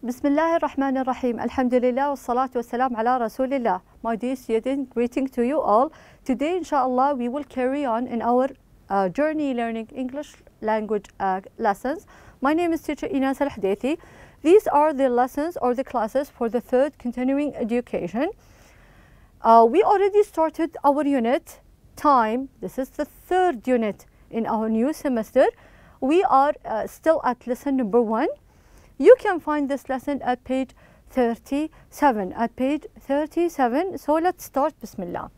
Bismillah ar-Rahman ar-Rahim. Alhamdulillah wa salatu wa salam ala Rasulillah. My dear students, greeting to you all. Today, inshallah, we will carry on in our uh, journey learning English language uh, lessons. My name is teacher Inas Al-Hdethi. These are the lessons or the classes for the third continuing education. Uh, we already started our unit time. This is the third unit in our new semester. We are uh, still at lesson number one. You can find this lesson at page 37. At page 37. So let's start. Bismillah.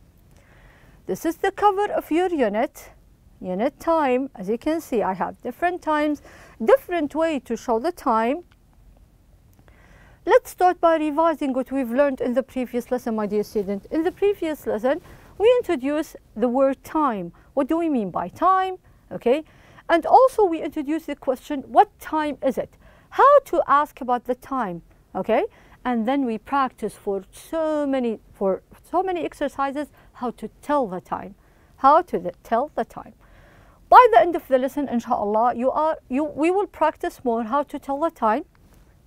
This is the cover of your unit. Unit time. As you can see, I have different times, different way to show the time. Let's start by revising what we've learned in the previous lesson, my dear student. In the previous lesson, we introduced the word time. What do we mean by time? Okay. And also we introduced the question, what time is it? How to ask about the time, okay? And then we practice for so many, for so many exercises, how to tell the time, how to the, tell the time. By the end of the lesson, inshallah, you are, you, we will practice more how to tell the time,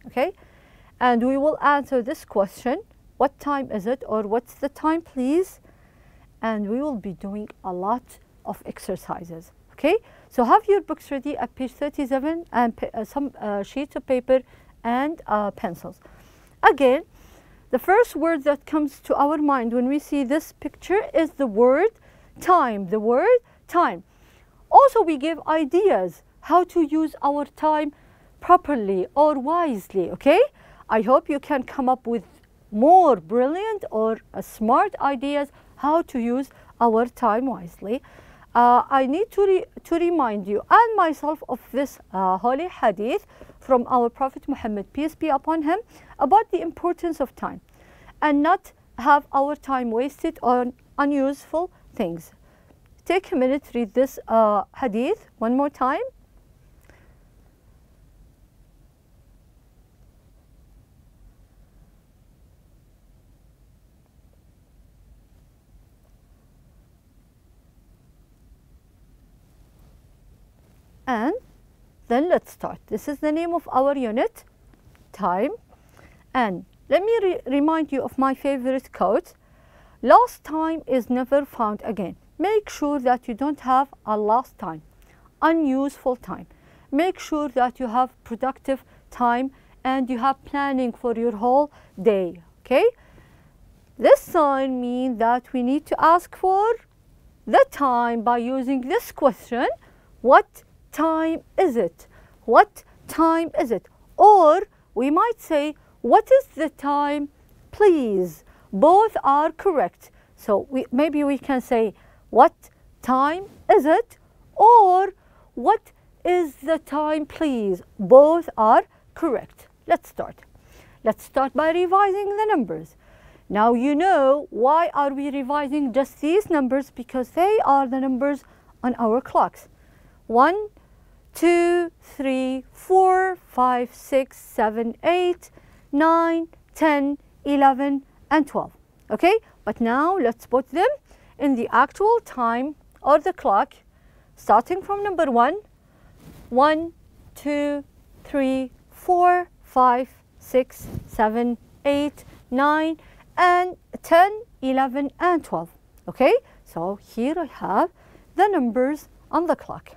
okay? And we will answer this question, what time is it or what's the time please? And we will be doing a lot of exercises, okay? So have your books ready at page 37 and uh, some uh, sheets of paper and uh, pencils. Again, the first word that comes to our mind when we see this picture is the word time, the word time. Also, we give ideas how to use our time properly or wisely, okay? I hope you can come up with more brilliant or uh, smart ideas how to use our time wisely uh, I need to, re to remind you and myself of this uh, holy hadith from our Prophet Muhammad, peace be upon him, about the importance of time and not have our time wasted on unuseful things. Take a minute, read this uh, hadith one more time. And then let's start. This is the name of our unit, time. And let me re remind you of my favorite quote. Lost time is never found again. Make sure that you don't have a lost time, unuseful time. Make sure that you have productive time and you have planning for your whole day, okay? This sign means that we need to ask for the time by using this question, what time is it? What time is it? Or we might say, what is the time, please? Both are correct. So we, maybe we can say, what time is it? Or what is the time, please? Both are correct. Let's start. Let's start by revising the numbers. Now you know why are we revising just these numbers because they are the numbers on our clocks. 1, 2, 3, 4, 5, 6, 7, 8, 9, 10, 11, and 12. Okay, but now let's put them in the actual time or the clock, starting from number 1, 1, 2, 3, 4, 5, 6, 7, 8, 9, and 10, 11, and 12. Okay, so here I have the numbers on the clock.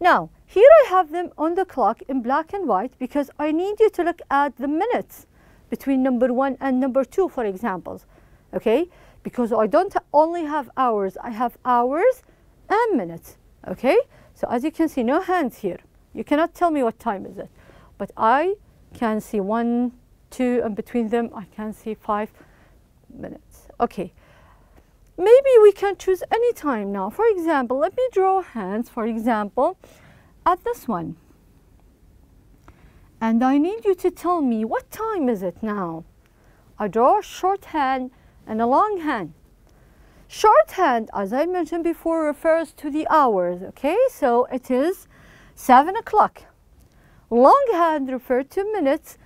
Now, here I have them on the clock in black and white because I need you to look at the minutes between number one and number two, for examples, okay? Because I don't only have hours, I have hours and minutes, okay? So as you can see, no hands here. You cannot tell me what time is it, but I can see one, two, and between them, I can see five minutes, okay? Maybe we can choose any time now. For example, let me draw hands, for example, at this one. And I need you to tell me what time is it now? I draw a short hand and a long hand. Shorthand, as I mentioned before, refers to the hours, okay? So it is 7 o'clock. Longhand refers to minutes.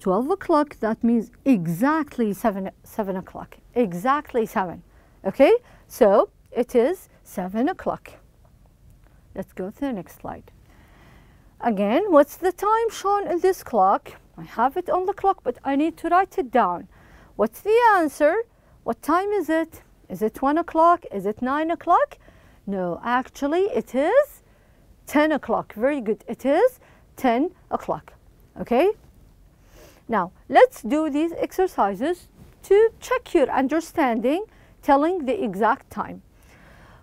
12 o'clock, that means exactly 7, 7 o'clock. Exactly 7, okay? So it is 7 o'clock. Let's go to the next slide. Again, what's the time shown in this clock? I have it on the clock, but I need to write it down. What's the answer? What time is it? Is it 1 o'clock? Is it 9 o'clock? No, actually it is 10 o'clock. Very good. It is 10 o'clock. Okay? Now, let's do these exercises to check your understanding, telling the exact time.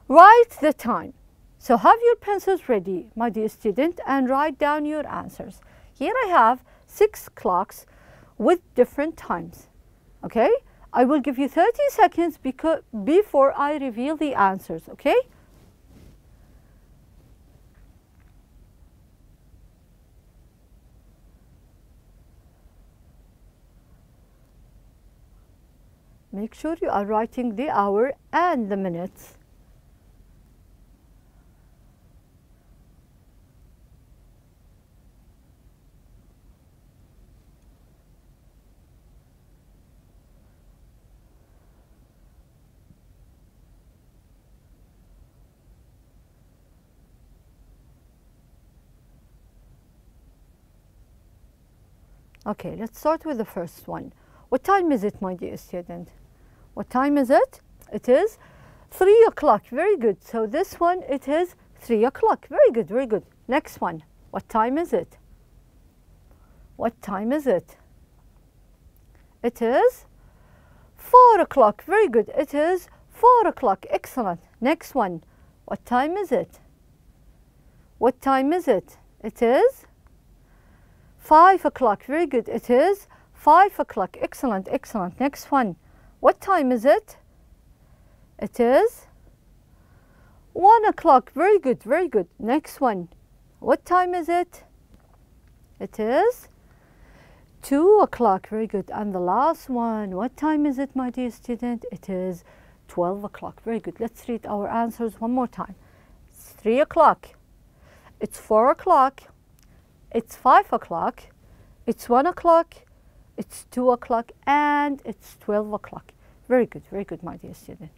Write the time. So have your pencils ready, my dear student, and write down your answers. Here I have six clocks with different times. Okay? I will give you 30 seconds because before I reveal the answers, okay? Make sure you are writing the hour and the minutes. Okay, let's start with the first one. What time is it, my dear student? What time is it? It is 3 o'clock. Very good. So this one, it is 3 o'clock. Very good, very good. Next one. What time is it? What time is it? It is 4 o'clock. Very good. It is 4 o'clock. Excellent. Next one. What time is it? What time is it? It is Five o'clock, very good. It is five o'clock. Excellent, excellent. Next one. What time is it? It is one o'clock. Very good, very good. Next one. What time is it? It is two o'clock. Very good. And the last one. What time is it, my dear student? It is 12 o'clock. Very good. Let's read our answers one more time. It's 3 o'clock. It's 4 o'clock. It's 5 o'clock, it's 1 o'clock, it's 2 o'clock, and it's 12 o'clock. Very good, very good, my dear student.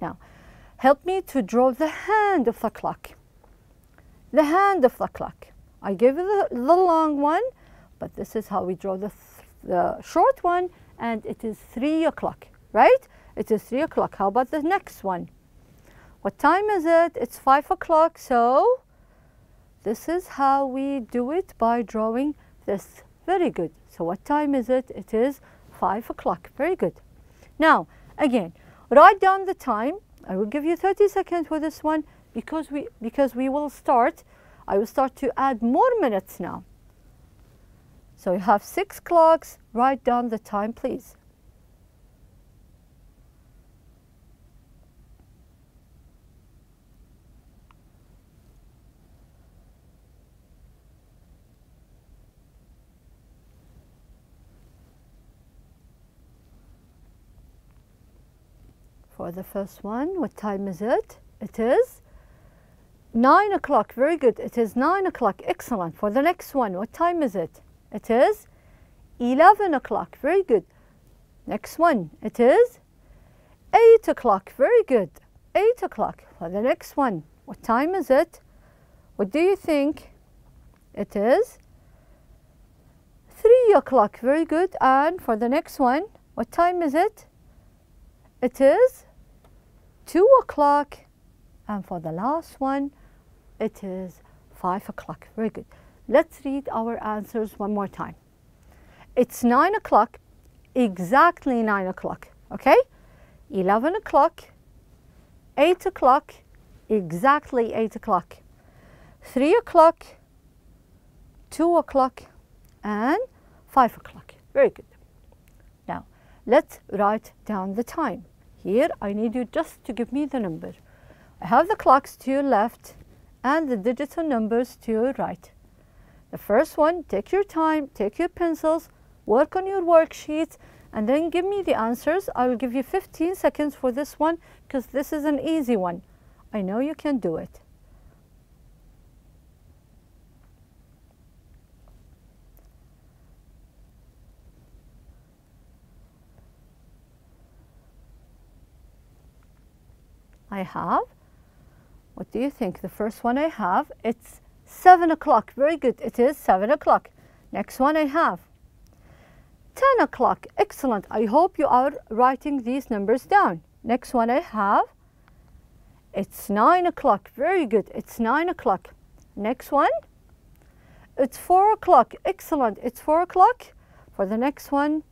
Now, help me to draw the hand of the clock. The hand of the clock. I gave you the, the long one, but this is how we draw the, the short one, and it is 3 o'clock, right? It is 3 o'clock. How about the next one? What time is it? It's 5 o'clock, so this is how we do it by drawing this. Very good. So what time is it? It is 5 o'clock. Very good. Now, again, write down the time. I will give you 30 seconds for this one because we, because we will start, I will start to add more minutes now. So you have six clocks. Write down the time, please. The first one. What time is it? It is 9 o'clock. Very good. It is 9 o'clock. Excellent. For the next one, what time is it? It is 11 o'clock. Very good. Next one, it is 8 o'clock. Very good. 8 o'clock. For the next one, what time is it? What do you think? It is 3 o'clock. Very good. And for the next one, what time is it? It is 2 o'clock. And for the last one, it is 5 o'clock. Very good. Let's read our answers one more time. It's 9 o'clock, exactly 9 o'clock, okay? 11 o'clock, 8 o'clock, exactly 8 o'clock, 3 o'clock, 2 o'clock, and 5 o'clock. Very good. Now, let's write down the time. Here, I need you just to give me the number. I have the clocks to your left and the digital numbers to your right. The first one, take your time, take your pencils, work on your worksheets, and then give me the answers. I will give you 15 seconds for this one because this is an easy one. I know you can do it. I have. What do you think? The first one I have, it's 7 o'clock. Very good. It is 7 o'clock. Next one I have. 10 o'clock. Excellent. I hope you are writing these numbers down. Next one I have, it's 9 o'clock. Very good. It's 9 o'clock. Next one, it's 4 o'clock. Excellent. It's 4 o'clock. For the next one,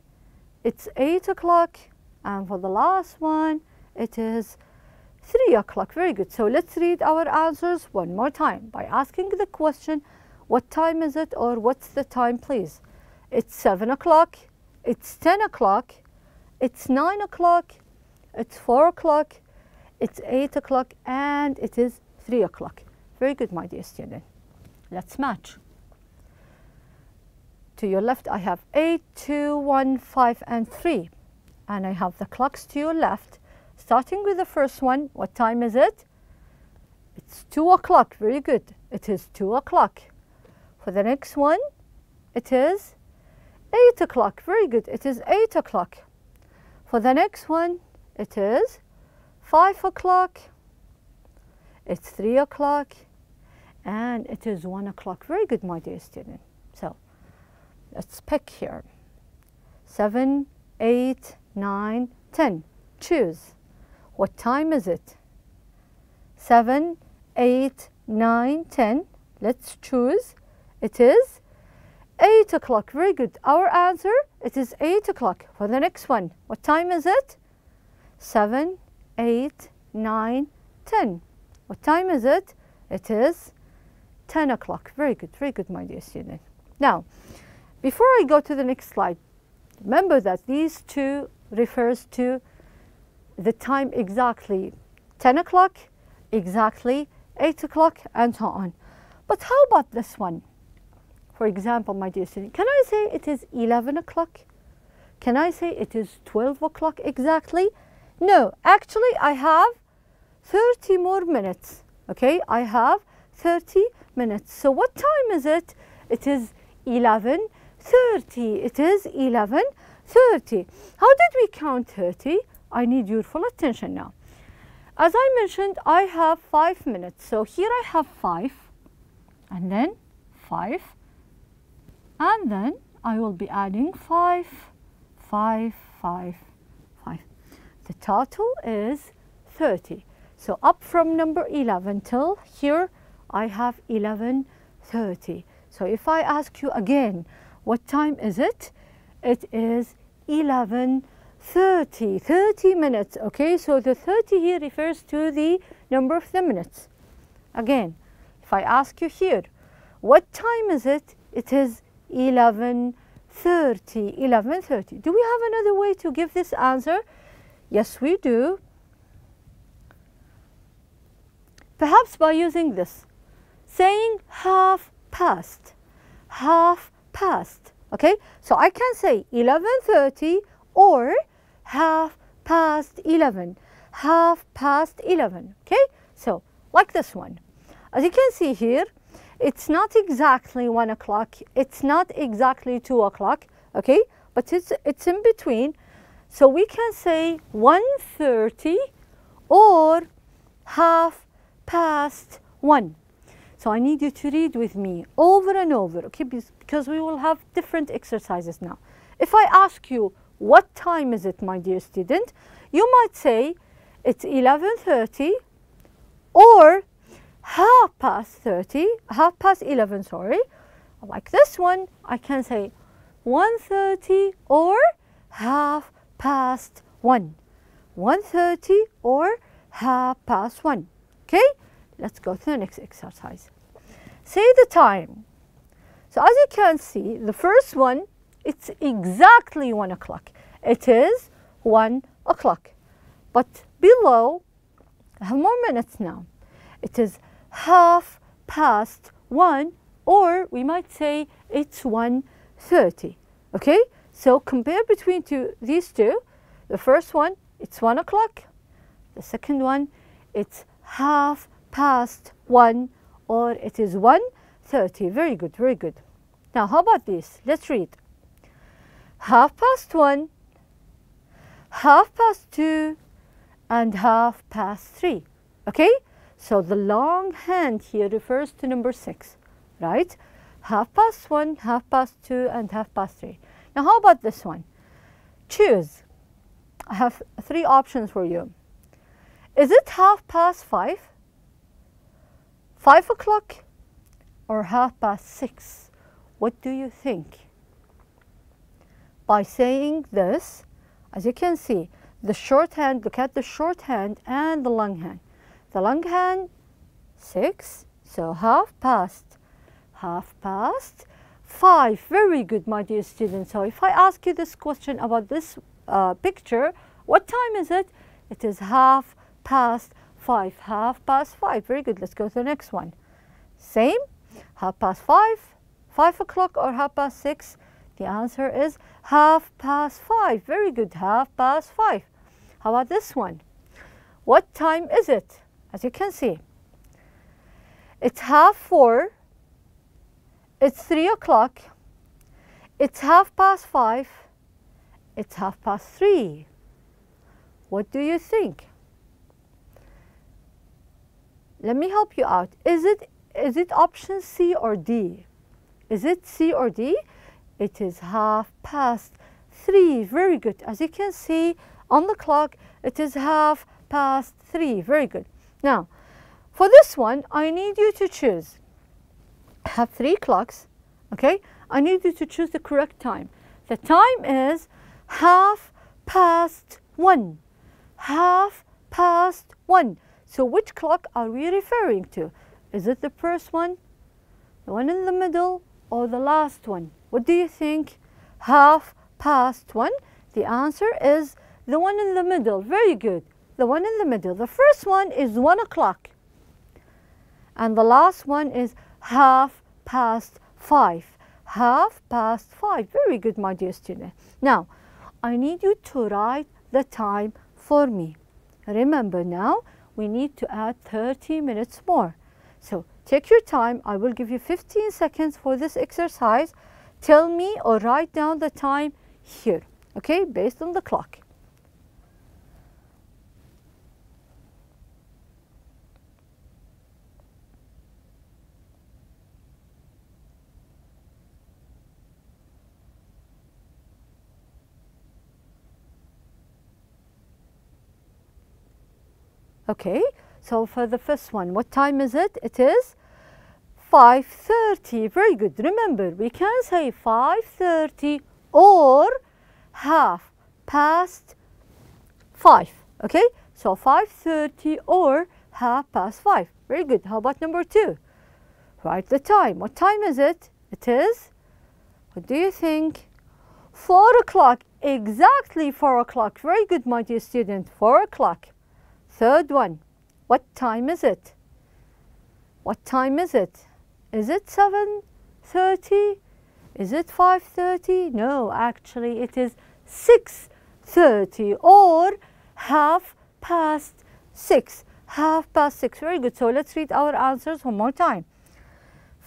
it's 8 o'clock. And for the last one, it is 3 o'clock. Very good. So let's read our answers one more time by asking the question, what time is it or what's the time, please? It's 7 o'clock. It's 10 o'clock. It's 9 o'clock. It's 4 o'clock. It's 8 o'clock. And it is 3 o'clock. Very good, my dear student. Let's match. To your left, I have 8, 2, 1, 5, and 3. And I have the clocks to your left. Starting with the first one, what time is it? It's 2 o'clock. Very good. It is 2 o'clock. For the next one, it is 8 o'clock. Very good. It is 8 o'clock. For the next one, it is 5 o'clock. It's 3 o'clock. And it is 1 o'clock. Very good, my dear student. So let's pick here. 7, 8, 9, 10. Choose. What time is it? 7, 8, 9, 10. Let's choose. It is 8 o'clock. Very good. Our answer, it is 8 o'clock. For the next one, what time is it? 7, 8, 9, 10. What time is it? It is 10 o'clock. Very good. Very good, my dear student. Now, before I go to the next slide, remember that these two refers to the time exactly 10 o'clock, exactly 8 o'clock, and so on. But how about this one? For example, my dear student, can I say it is 11 o'clock? Can I say it is 12 o'clock exactly? No, actually I have 30 more minutes. Okay, I have 30 minutes. So what time is it? It is 11.30. It is 11.30. How did we count 30? I need your full attention now. As I mentioned, I have five minutes. So here I have five, and then five, and then I will be adding 5, 5, 5, 5. The total is 30. So up from number 11 till here I have 11.30. So if I ask you again, what time is it? It is 11.30, 30 minutes, okay? So the 30 here refers to the number of the minutes. Again, if I ask you here, what time is it? It is 11.30, 11.30. Do we have another way to give this answer? Yes, we do. Perhaps by using this, saying half past, half past, okay? So I can say 11.30 or half past 11, half past 11, okay? So like this one. As you can see here, it's not exactly 1 o'clock, it's not exactly 2 o'clock, okay? But it's, it's in between. So we can say 1.30 or half past 1. So I need you to read with me over and over, okay? Because we will have different exercises now. If I ask you, what time is it, my dear student? You might say, it's 11.30 or half past 30, half past 11, sorry. Like this one, I can say 1.30 or half past 1. 1.30 or half past 1. Okay, let's go to the next exercise. Say the time. So as you can see, the first one, it's exactly 1 o'clock. It is 1 o'clock. But below, have more minutes now. It is half past 1 or we might say it's 1.30. Okay, so compare between two, these two. The first one, it's 1 o'clock. The second one, it's half past 1 or it is 1.30. Very good, very good. Now, how about this? Let's read. Half past 1, half past 2, and half past 3. Okay? So the long hand here refers to number 6, right? Half past 1, half past 2, and half past 3. Now how about this one? Choose. I have three options for you. Is it half past five, five o'clock, or half past six? What do you think? By saying this, as you can see, the shorthand, look at the shorthand and the longhand. The longhand, six, so half past, half past, five. Very good, my dear students. So if I ask you this question about this uh, picture, what time is it? It is half past five, half past five. Very good. Let's go to the next one. Same, half past five, five o'clock or half past six. The answer is half past five. Very good, half past five. How about this one? What time is it? As you can see, it's half four, it's three o'clock, it's half past five, it's half past three. What do you think? Let me help you out. Is it, is it option C or D? Is it C or D? It is half past three. Very good. As you can see on the clock, it is half past three. Very good. Now, for this one, I need you to choose. I have three clocks, okay? I need you to choose the correct time. The time is half past one. Half past one. So which clock are we referring to? Is it the first one, the one in the middle, or the last one? What do you think? Half past one? The answer is the one in the middle. Very good. The one in the middle. The first one is one o'clock. And the last one is half past five. Half past five. Very good, my dear student. Now, I need you to write the time for me. Remember now, we need to add 30 minutes more. So take your time. I will give you 15 seconds for this exercise. Tell me or write down the time here, okay, based on the clock. Okay, so for the first one, what time is it? It is 5.30. Very good. Remember, we can say 5.30 or half past 5. Okay, so 5.30 or half past 5. Very good. How about number two? Write the time. What time is it? It is, what do you think? 4 o'clock. Exactly 4 o'clock. Very good, my dear student. 4 o'clock. Third one, what time is it? What time is it? Is it 7.30? Is it 5.30? No, actually it is 6.30 or half past 6. Half past 6. Very good. So let's read our answers one more time.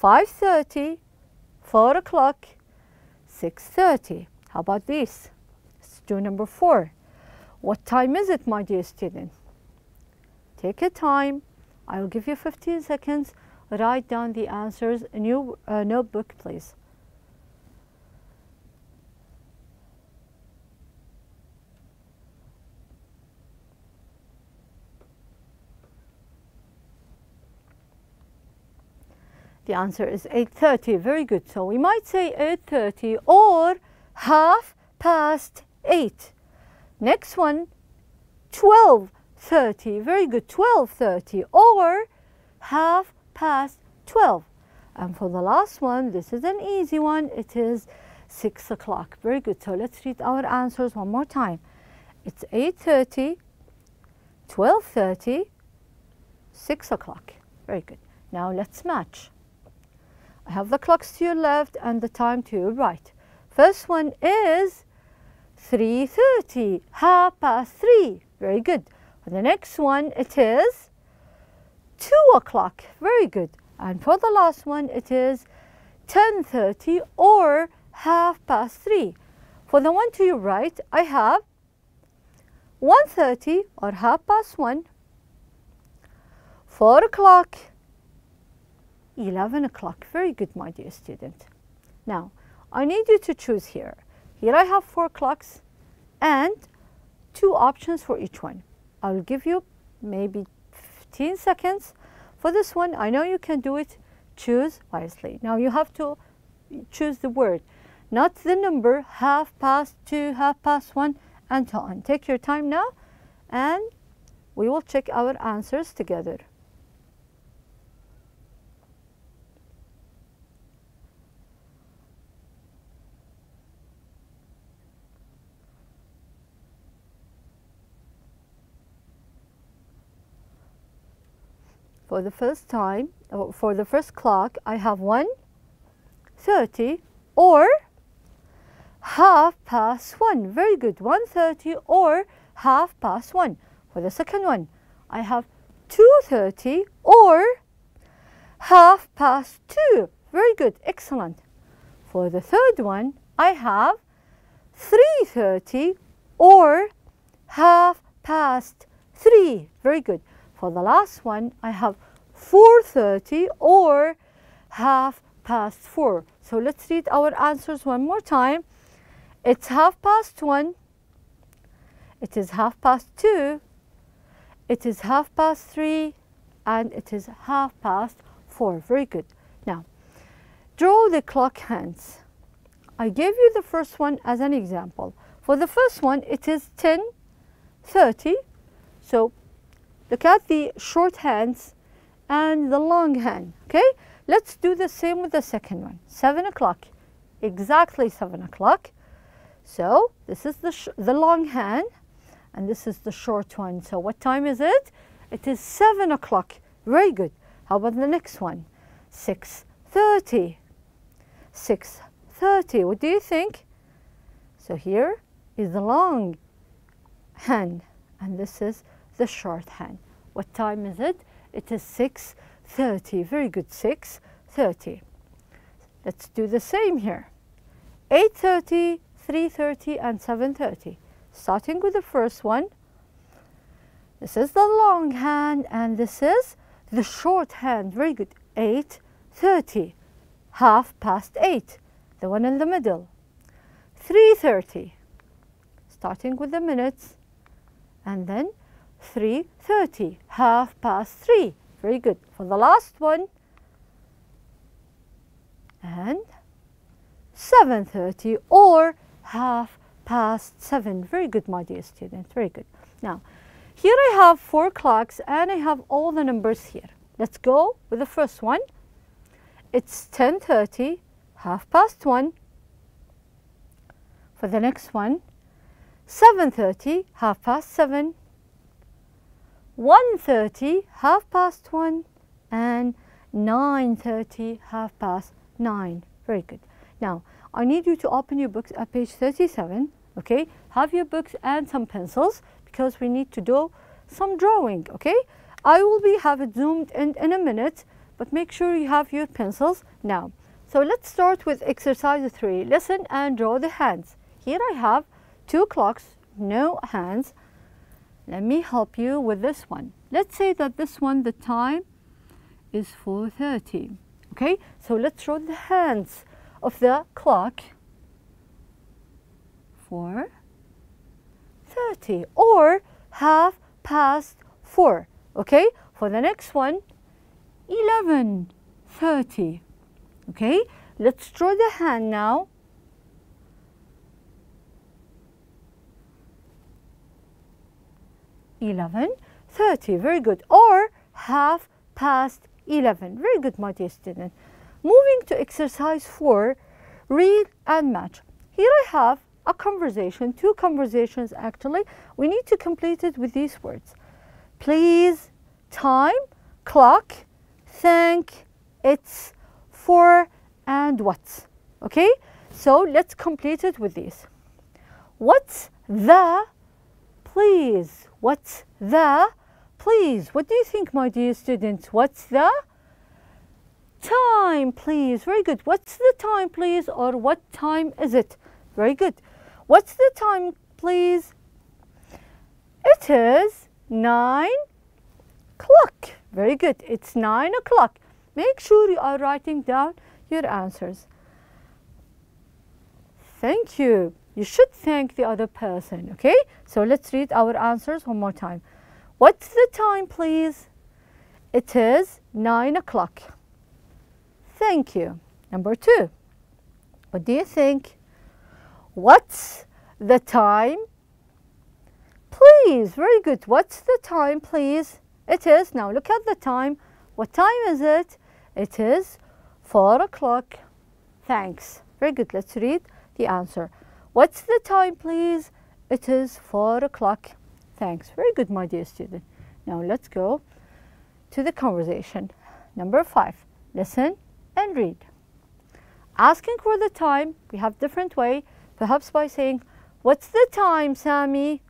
5.30, 4 o'clock, 6.30. How about this? Do number 4. What time is it, my dear student? Take your time. I will give you 15 seconds. Write down the answers in your uh, notebook, please. The answer is 8.30. Very good. So we might say 8.30 or half past 8. Next one, 12 30. Very good. 12.30 or half past 12. And for the last one, this is an easy one. It is 6 o'clock. Very good. So let's read our answers one more time. It's 8.30, 12.30, 6 o'clock. Very good. Now let's match. I have the clocks to your left and the time to your right. First one is 3.30, half past 3. Very good. For the next one, it is 2 o'clock. Very good. And for the last one, it is 10.30 or half past 3. For the one to your right, I have 1.30 or half past 1, 4 o'clock, 11 o'clock. Very good, my dear student. Now, I need you to choose here. Here I have four clocks and two options for each one. I'll give you maybe 15 seconds for this one. I know you can do it. Choose wisely. Now you have to choose the word, not the number, half past two, half past one, and so on. Take your time now and we will check our answers together. For the first time, for the first clock, I have 1, 30 or half past 1. Very good. 1.30 or half past 1. For the second one, I have 2.30 or half past 2. Very good. Excellent. For the third one, I have 3.30 or half past 3. Very good. For the last one, I have 4.30 or half past 4. So let's read our answers one more time. It's half past 1. It is half past 2. It is half past 3. And it is half past 4. Very good. Now, draw the clock hands. I gave you the first one as an example. For the first one, it is 10.30. So Look at the short hands and the long hand, okay? Let's do the same with the second one. 7 o'clock, exactly 7 o'clock. So this is the, the long hand and this is the short one. So what time is it? It is 7 o'clock. Very good. How about the next one? 6.30. 6.30. What do you think? So here is the long hand and this is the shorthand. What time is it? It is 6.30. Very good, 6.30. Let's do the same here. 8.30, 3.30 and 7.30. Starting with the first one. This is the long hand and this is the short hand. Very good. 8.30. Half past 8. The one in the middle. 3.30. Starting with the minutes. And then 3.30, half past 3. Very good. For the last one, and 7.30 or half past 7. Very good, my dear student. Very good. Now, here I have four clocks and I have all the numbers here. Let's go with the first one. It's 10.30, half past 1. For the next one, 7.30, half past 7. 1.30, half past 1 and 9.30, half past 9. Very good. Now, I need you to open your books at page 37, okay? Have your books and some pencils because we need to do some drawing, okay? I will be have it zoomed in in a minute, but make sure you have your pencils now. So let's start with exercise 3. Listen and draw the hands. Here I have two clocks, no hands, let me help you with this one. Let's say that this one, the time is 4.30. Okay, so let's draw the hands of the clock. 4.30 or half past 4. Okay, for the next one, 11.30. Okay, let's draw the hand now 11.30. Very good. Or half past 11. Very good, my dear student. Moving to exercise 4, read and match. Here I have a conversation, two conversations actually. We need to complete it with these words. Please, time, clock, thank, it's, for, and what. Okay? So let's complete it with these. What's the, please, What's the? Please, what do you think, my dear students? What's the? Time, please. Very good. What's the time, please? Or what time is it? Very good. What's the time, please? It is nine o'clock. Very good. It's nine o'clock. Make sure you are writing down your answers. Thank you. You should thank the other person, okay? So let's read our answers one more time. What's the time, please? It is 9 o'clock. Thank you. Number two, what do you think? What's the time? Please, very good. What's the time, please? It is, now look at the time. What time is it? It is 4 o'clock. Thanks. Very good. Let's read the answer. What's the time, please? It is 4 o'clock. Thanks. Very good, my dear student. Now let's go to the conversation. Number five, listen and read. Asking for the time, we have different way, perhaps by saying, what's the time, Sammy?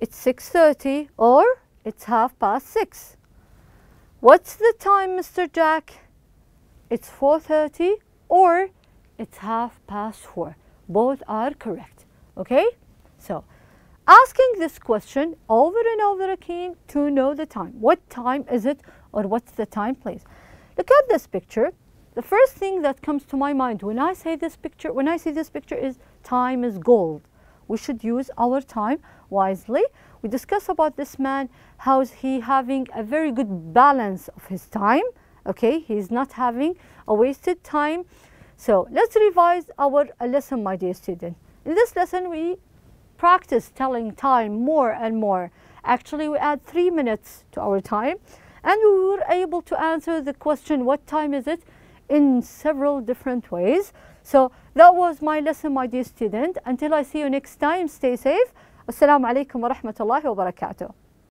It's 6.30 or it's half past 6. What's the time, Mr. Jack? It's 4.30 or it's half past 4. Both are correct, okay? So, asking this question over and over again to know the time. What time is it or what's the time, please? Look at this picture. The first thing that comes to my mind when I say this picture, when I see this picture is time is gold. We should use our time wisely. We discuss about this man, how is he having a very good balance of his time. Okay, he's not having a wasted time. So let's revise our lesson, my dear student. In this lesson, we practice telling time more and more. Actually, we add three minutes to our time and we were able to answer the question, what time is it? in several different ways. So that was my lesson, my dear student. Until I see you next time, stay safe. Assalamu alaikum wa rahmatullahi wa barakatuh.